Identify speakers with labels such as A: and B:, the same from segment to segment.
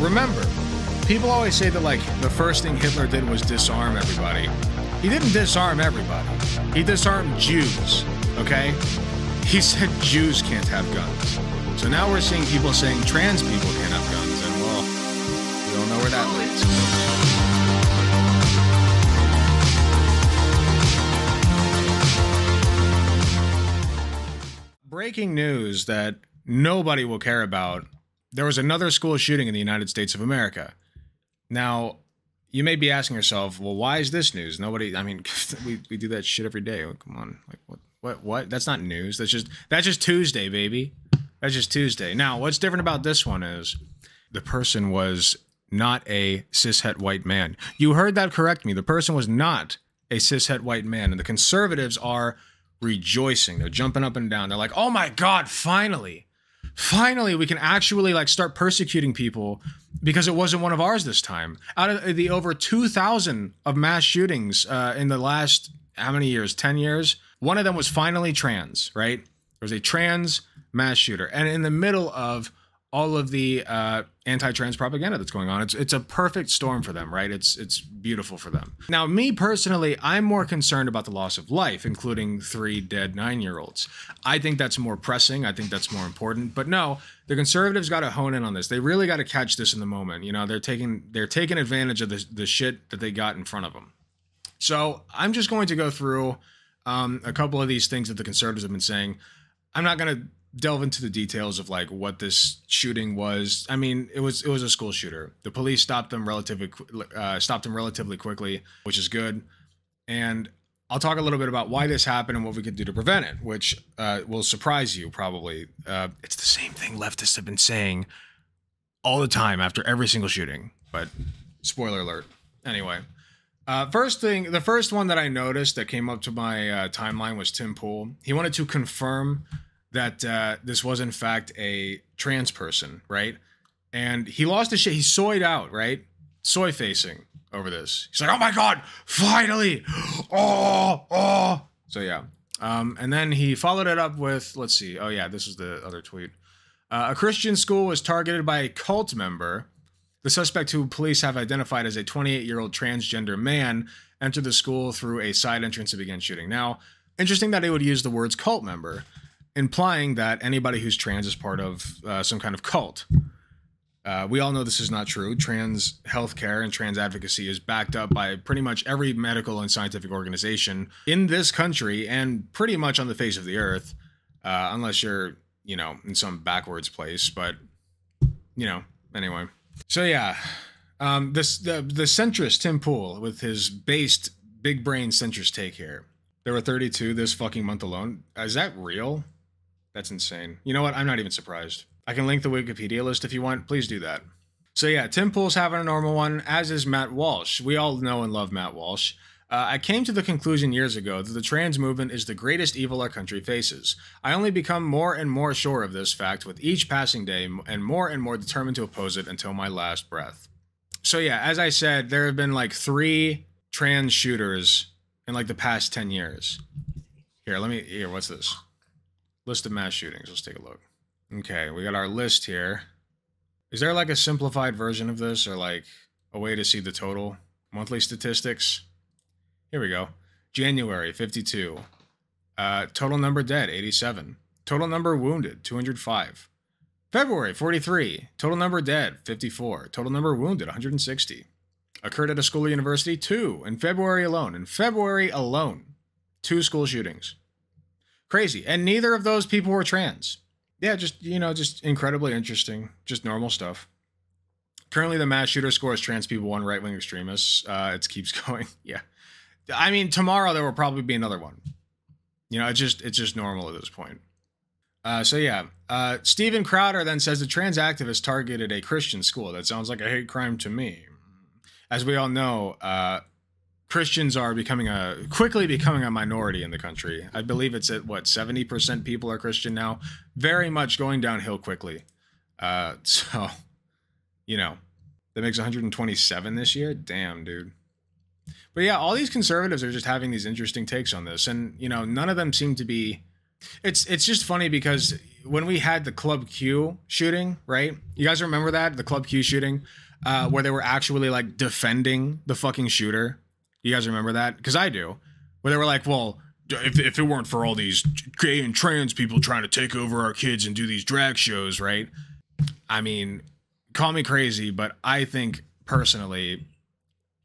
A: remember, people always say that like the first thing Hitler did was disarm everybody. He didn't disarm everybody. He disarmed Jews, okay? He said Jews can't have guns. So now we're seeing people saying trans people can't have guns, and well, we don't know where that leads. Breaking news that nobody will care about. There was another school shooting in the United States of America. Now, you may be asking yourself, well, why is this news? Nobody, I mean, we, we do that shit every day. Oh, come on. Like, what, what, what? That's not news. That's just, that's just Tuesday, baby. That's just Tuesday. Now, what's different about this one is the person was not a cishet white man. You heard that correct me. The person was not a cishet white man. And the conservatives are rejoicing. They're jumping up and down. They're like, oh my God, finally. Finally, we can actually like start persecuting people because it wasn't one of ours this time. Out of the over 2,000 of mass shootings uh, in the last, how many years? 10 years? One of them was finally trans, right? There was a trans mass shooter. And in the middle of all of the uh, anti-trans propaganda that's going on. It's it's a perfect storm for them, right? It's it's beautiful for them. Now, me personally, I'm more concerned about the loss of life, including three dead nine-year-olds. I think that's more pressing. I think that's more important. But no, the conservatives got to hone in on this. They really got to catch this in the moment. You know, they're taking they're taking advantage of the the shit that they got in front of them. So I'm just going to go through um, a couple of these things that the conservatives have been saying. I'm not going to delve into the details of like what this shooting was. I mean, it was it was a school shooter. The police stopped them relatively uh, stopped them relatively quickly, which is good. And I'll talk a little bit about why this happened and what we could do to prevent it, which uh, will surprise you probably. Uh, it's the same thing leftists have been saying all the time after every single shooting. But spoiler alert. Anyway. Uh, first thing, the first one that I noticed that came up to my uh, timeline was Tim Pool. He wanted to confirm that uh, this was in fact a trans person, right? And he lost his shit. He soyed out, right? Soy facing over this. He's like, "Oh my god, finally! Oh, oh!" So yeah. Um, and then he followed it up with, let's see. Oh yeah, this is the other tweet. Uh, a Christian school was targeted by a cult member. The suspect, who police have identified as a 28-year-old transgender man, entered the school through a side entrance and began shooting. Now, interesting that he would use the words cult member implying that anybody who's trans is part of uh, some kind of cult. Uh, we all know this is not true. Trans healthcare and trans advocacy is backed up by pretty much every medical and scientific organization in this country and pretty much on the face of the earth, uh, unless you're, you know, in some backwards place. But, you know, anyway. So yeah, um, this the the centrist Tim Pool with his based big brain centrist take here. There were 32 this fucking month alone. Is that real? That's insane. You know what? I'm not even surprised. I can link the Wikipedia list if you want. Please do that. So yeah, Tim Pool's having a normal one, as is Matt Walsh. We all know and love Matt Walsh. Uh, I came to the conclusion years ago that the trans movement is the greatest evil our country faces. I only become more and more sure of this fact with each passing day and more and more determined to oppose it until my last breath. So yeah, as I said, there have been like three trans shooters in like the past 10 years. Here, let me, here, what's this? List of mass shootings. Let's take a look. Okay, we got our list here. Is there like a simplified version of this or like a way to see the total monthly statistics? Here we go. January 52. Uh, total number dead 87. Total number wounded 205. February 43. Total number dead 54. Total number wounded 160. Occurred at a school or university 2 in February alone. In February alone, two school shootings. Crazy. And neither of those people were trans. Yeah, just, you know, just incredibly interesting. Just normal stuff. Currently, the mass shooter score is trans people, one right wing extremists. Uh, it keeps going. yeah. I mean, tomorrow there will probably be another one. You know, it's just it's just normal at this point. Uh, so yeah, uh, Steven Crowder then says the trans activist targeted a Christian school. That sounds like a hate crime to me. As we all know, uh, Christians are becoming a quickly becoming a minority in the country. I believe it's at what 70% people are Christian now. Very much going downhill quickly. Uh, so, you know, that makes 127 this year. Damn, dude. But yeah, all these conservatives are just having these interesting takes on this, and you know, none of them seem to be It's it's just funny because when we had the Club Q shooting, right? You guys remember that the Club Q shooting, uh, where they were actually like defending the fucking shooter. You guys remember that? Because I do. Where they were like, well, if, if it weren't for all these gay and trans people trying to take over our kids and do these drag shows, right? I mean, call me crazy, but I think personally,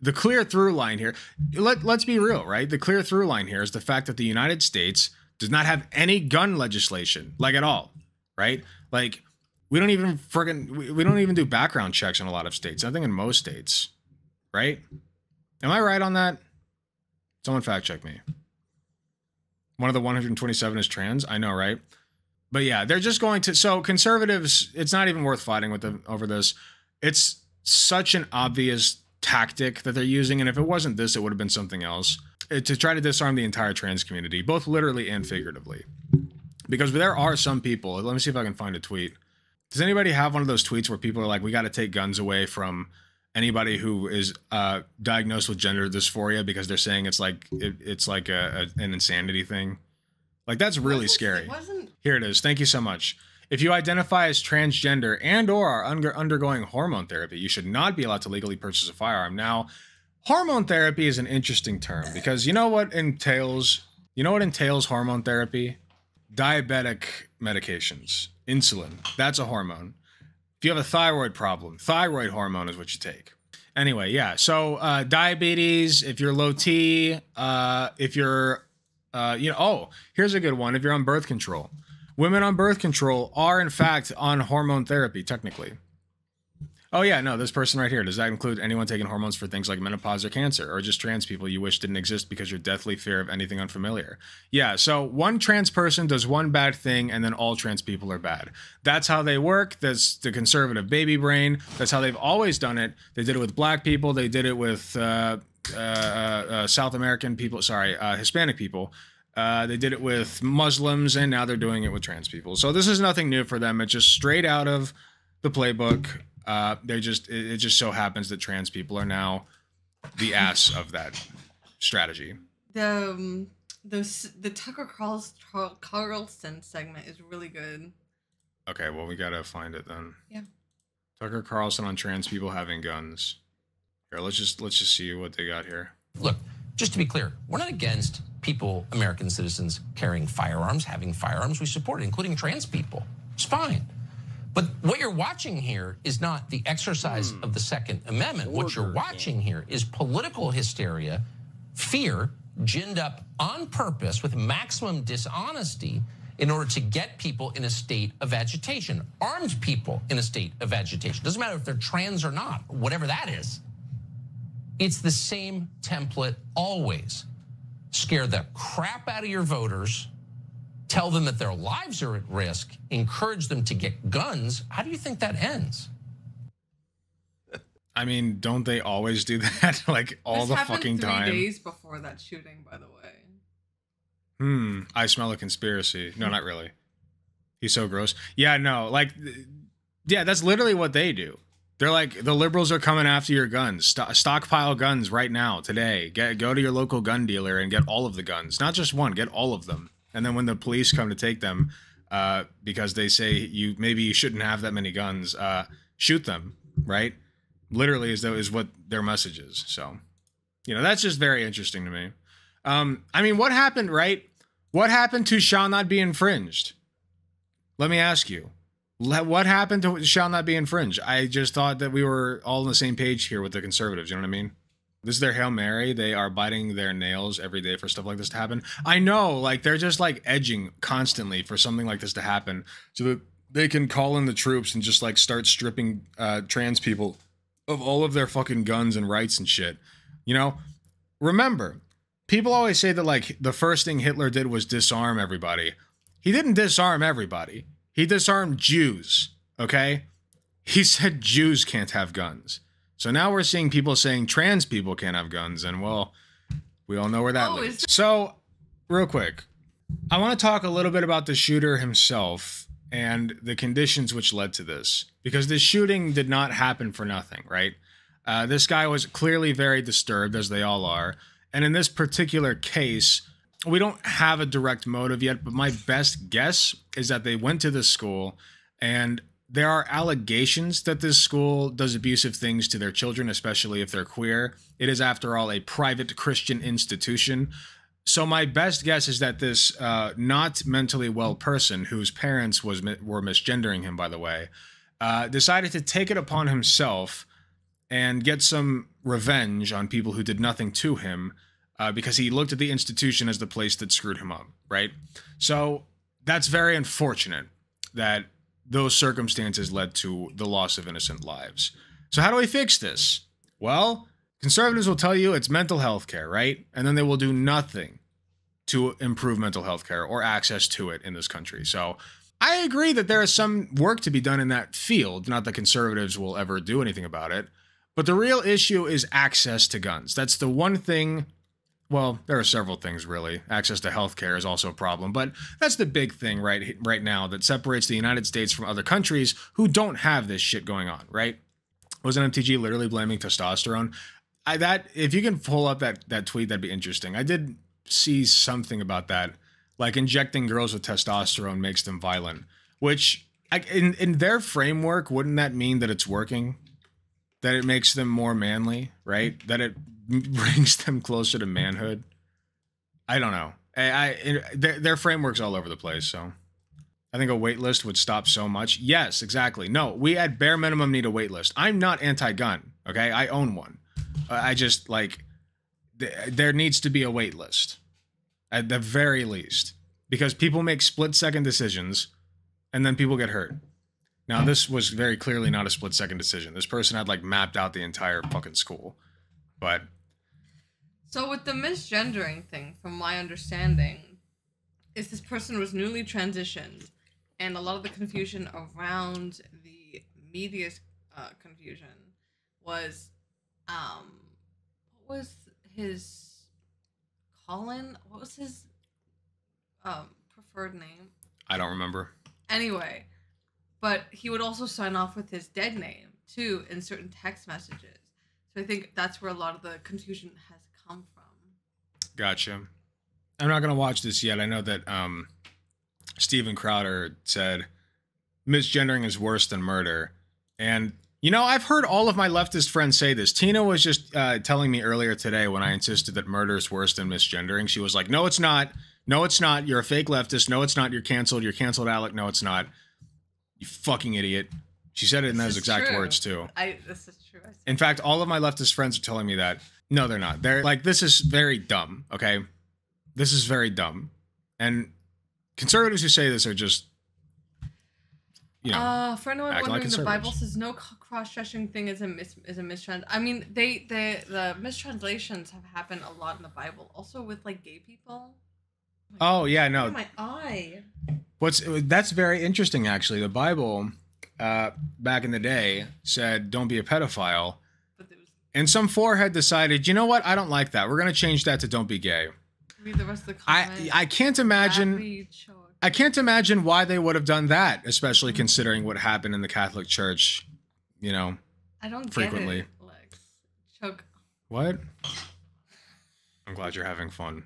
A: the clear through line here, let, let's be real, right? The clear through line here is the fact that the United States does not have any gun legislation, like at all, right? Like, we don't even friggin' we, we don't even do background checks in a lot of states. I think in most states, right? Am I right on that? Someone fact check me. One of the 127 is trans. I know, right? But yeah, they're just going to. So conservatives, it's not even worth fighting with them over this. It's such an obvious tactic that they're using, and if it wasn't this, it would have been something else uh, to try to disarm the entire trans community, both literally and figuratively. Because there are some people. Let me see if I can find a tweet. Does anybody have one of those tweets where people are like, "We got to take guns away from"? Anybody who is uh, diagnosed with gender dysphoria because they're saying it's like it, it's like a, a, an insanity thing. Like that's really scary.
B: It
A: Here it is. Thank you so much. If you identify as transgender and or are under, undergoing hormone therapy, you should not be allowed to legally purchase a firearm. Now, hormone therapy is an interesting term because you know what entails you know what entails hormone therapy? Diabetic medications, insulin. That's a hormone. If you have a thyroid problem, thyroid hormone is what you take. Anyway, yeah. So uh, diabetes, if you're low T, uh, if you're, uh, you know, oh, here's a good one. If you're on birth control, women on birth control are in fact on hormone therapy technically. Oh yeah, no, this person right here. Does that include anyone taking hormones for things like menopause or cancer, or just trans people you wish didn't exist because you're deathly fear of anything unfamiliar? Yeah, so one trans person does one bad thing, and then all trans people are bad. That's how they work. That's the conservative baby brain. That's how they've always done it. They did it with black people. They did it with uh, uh, uh, South American people. Sorry, uh, Hispanic people. Uh, they did it with Muslims, and now they're doing it with trans people. So this is nothing new for them. It's just straight out of the playbook. Uh, they just it, it just so happens that trans people are now the ass of that strategy.
B: The um, the the Tucker Carlson segment is really good.
A: Okay, well we gotta find it then.
B: Yeah.
A: Tucker Carlson on trans people having guns. Here, let's just let's just see what they got here.
C: Look, just to be clear, we're not against people, American citizens, carrying firearms, having firearms. We support it, including trans people. It's fine. But what you're watching here is not the exercise mm. of the Second Amendment. Order, what you're watching here is political hysteria, fear, ginned up on purpose with maximum dishonesty in order to get people in a state of agitation, armed people in a state of agitation. Doesn't matter if they're trans or not, whatever that is. It's the same template always. Scare the crap out of your voters tell them that their lives are at risk, encourage them to get guns, how do you think that ends?
A: I mean, don't they always do that? like all
B: this
A: the fucking
B: three
A: time.
B: Days before that shooting, by the way.
A: Hmm. I smell a conspiracy. No, not really. He's so gross. Yeah, no. Like, yeah, that's literally what they do. They're like the liberals are coming after your guns. St- stockpile guns right now, today. Get go to your local gun dealer and get all of the guns, not just one. Get all of them. And then when the police come to take them, uh, because they say you maybe you shouldn't have that many guns, uh, shoot them, right? Literally is is what their message is. So, you know, that's just very interesting to me. Um, I mean, what happened, right? What happened to shall not be infringed? Let me ask you. What happened to shall not be infringed? I just thought that we were all on the same page here with the conservatives. You know what I mean? This is their Hail Mary. They are biting their nails every day for stuff like this to happen. I know, like, they're just like edging constantly for something like this to happen so that they can call in the troops and just like start stripping uh, trans people of all of their fucking guns and rights and shit. You know, remember, people always say that like the first thing Hitler did was disarm everybody. He didn't disarm everybody, he disarmed Jews, okay? He said Jews can't have guns. So now we're seeing people saying trans people can't have guns, and well, we all know where that oh, leads. So, real quick, I want to talk a little bit about the shooter himself and the conditions which led to this, because this shooting did not happen for nothing, right? Uh, this guy was clearly very disturbed, as they all are, and in this particular case, we don't have a direct motive yet, but my best guess is that they went to this school and there are allegations that this school does abusive things to their children, especially if they're queer. It is, after all, a private Christian institution. So my best guess is that this uh, not mentally well person, whose parents was were misgendering him, by the way, uh, decided to take it upon himself and get some revenge on people who did nothing to him uh, because he looked at the institution as the place that screwed him up, right? So that's very unfortunate that those circumstances led to the loss of innocent lives. So, how do we fix this? Well, conservatives will tell you it's mental health care, right? And then they will do nothing to improve mental health care or access to it in this country. So, I agree that there is some work to be done in that field. Not that conservatives will ever do anything about it. But the real issue is access to guns. That's the one thing well, there are several things really. Access to healthcare is also a problem, but that's the big thing right right now that separates the United States from other countries who don't have this shit going on, right? Wasn't MTG literally blaming testosterone? I that if you can pull up that that tweet, that'd be interesting. I did see something about that, like injecting girls with testosterone makes them violent, which I, in in their framework, wouldn't that mean that it's working? That it makes them more manly, right? That it brings them closer to manhood. I don't know. I, I their, their framework's all over the place. So I think a wait list would stop so much. Yes, exactly. No, we at bare minimum need a wait list. I'm not anti-gun. Okay, I own one. I just like th- there needs to be a wait list at the very least because people make split second decisions and then people get hurt. Now this was very clearly not a split second decision. This person had like mapped out the entire fucking school. But
B: so with the misgendering thing, from my understanding, is this person was newly transitioned, and a lot of the confusion around the media's uh, confusion was, um, what was his Colin? What was his um preferred name?
A: I don't remember.
B: Anyway, but he would also sign off with his dead name too in certain text messages. So I think that's where a lot of the confusion has.
A: Gotcha. I'm not gonna watch this yet. I know that um, Steven Crowder said misgendering is worse than murder, and you know I've heard all of my leftist friends say this. Tina was just uh, telling me earlier today when I insisted that murder is worse than misgendering. She was like, "No, it's not. No, it's not. You're a fake leftist. No, it's not. You're canceled. You're canceled, Alec. No, it's not. You fucking idiot." She said it in those exact
B: true.
A: words too.
B: I this is true.
A: In fact, all of my leftist friends are telling me that. No, they're not. They're like, this is very dumb. Okay, this is very dumb, and conservatives who say this are just, you know.
B: Uh, for anyone
A: acting like
B: wondering, the Bible says no cross-dressing thing is a mis is a mistrans. I mean, they the the mistranslations have happened a lot in the Bible, also with like gay people.
A: oh yeah, no.
B: my eye.
A: What's that's very interesting actually. The Bible, uh, back in the day, said don't be a pedophile,
B: But there was
A: and some forehead decided, you know what? I don't like that. We're gonna change that to don't be gay.
B: read the rest of the
A: I
B: comment.
A: I can't imagine. I can't imagine why they would have done that, especially considering what happened in the Catholic Church. You know
B: I don't
A: frequently.
B: get it, Lex. Choke.
A: what? I'm glad you're having fun.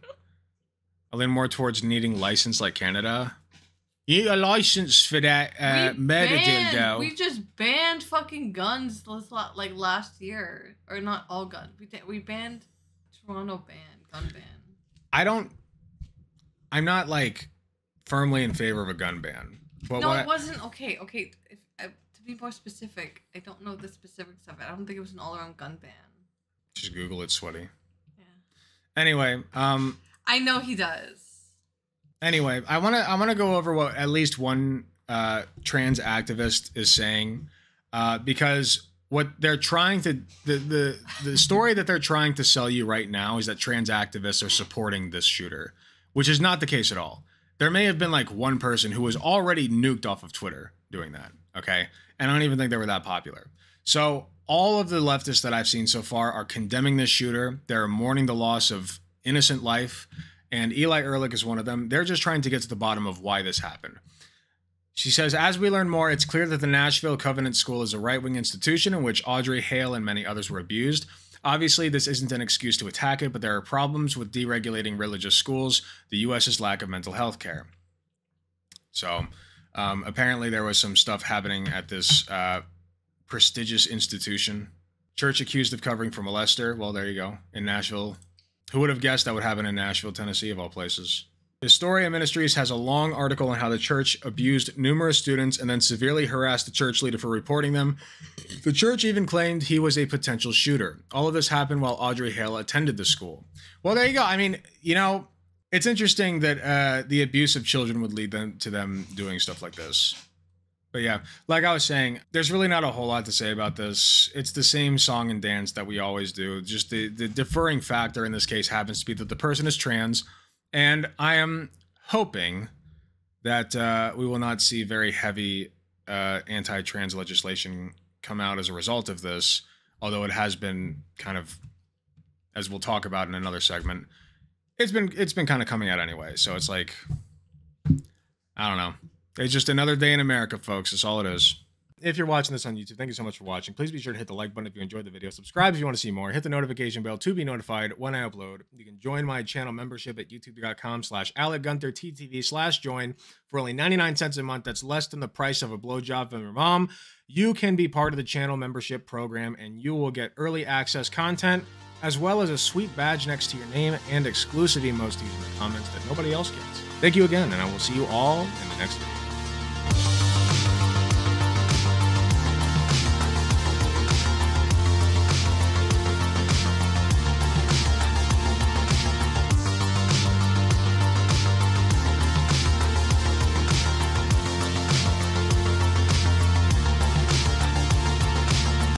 A: I lean more towards needing license like Canada. You need a license for that uh,
B: we
A: meta dildo.
B: we just banned fucking guns like last year, or not all guns. We we banned Toronto ban gun ban.
A: I don't. I'm not like firmly in favor of a gun ban, but
B: no, it wasn't okay. Okay, if, uh, to be more specific, I don't know the specifics of it. I don't think it was an all-around gun ban.
A: just Google it, sweaty.
B: Yeah,
A: Anyway, um,
B: I know he does.
A: Anyway, I want to I want to go over what at least one uh, trans activist is saying, uh, because what they're trying to the the the story that they're trying to sell you right now is that trans activists are supporting this shooter, which is not the case at all. There may have been like one person who was already nuked off of Twitter doing that. Okay, and I don't even think they were that popular. So all of the leftists that I've seen so far are condemning this shooter. They're mourning the loss of innocent life, and Eli Erlick is one of them. They're just trying to get to the bottom of why this happened. She says, as we learn more, it's clear that the Nashville Covenant School is a right wing institution in which Audrey Hale and many others were abused. Obviously, this isn't an excuse to attack it, but there are problems with deregulating religious schools, the US's lack of mental health care. So, um, apparently, there was some stuff happening at this uh, prestigious institution. Church accused of covering for molester. Well, there you go. In Nashville. Who would have guessed that would happen in Nashville, Tennessee, of all places? Historia Ministries has a long article on how the church abused numerous students and then severely harassed the church leader for reporting them. The church even claimed he was a potential shooter. All of this happened while Audrey Hale attended the school. Well, there you go. I mean, you know, it's interesting that uh, the abuse of children would lead them to them doing stuff like this. But yeah, like I was saying, there's really not a whole lot to say about this. It's the same song and dance that we always do. Just the, the deferring factor in this case happens to be that the person is trans. And I am hoping that uh, we will not see very heavy uh, anti trans legislation come out as a result of this, although it has been kind of, as we'll talk about in another segment, it's been it's been kind of coming out anyway. So it's like I don't know. It's just another day in America, folks. That's all it is. If you're watching this on YouTube, thank you so much for watching. Please be sure to hit the like button if you enjoyed the video. Subscribe if you want to see more. Hit the notification bell to be notified when I upload. You can join my channel membership at youtube.com slash TTV slash join for only 99 cents a month. That's less than the price of a blowjob from your mom. You can be part of the channel membership program and you will get early access content as well as a sweet badge next to your name and exclusive emojis in the comments that nobody else gets. Thank you again, and I will see you all in the next video.